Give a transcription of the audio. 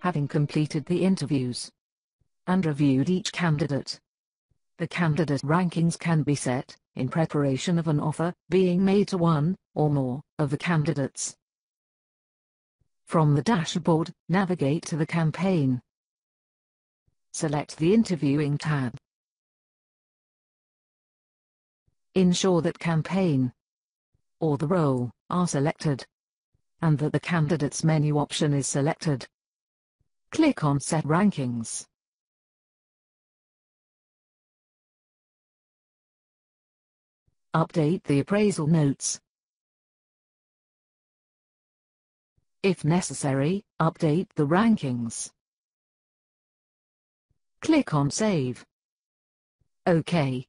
Having completed the interviews and reviewed each candidate, the candidate rankings can be set, in preparation of an offer being made to one or more of the candidates. From the dashboard, navigate to the campaign. Select the Interviewing tab. Ensure that campaign or the role are selected and that the candidate's menu option is selected. Click on Set Rankings. Update the appraisal notes. If necessary, update the rankings. Click on Save. OK.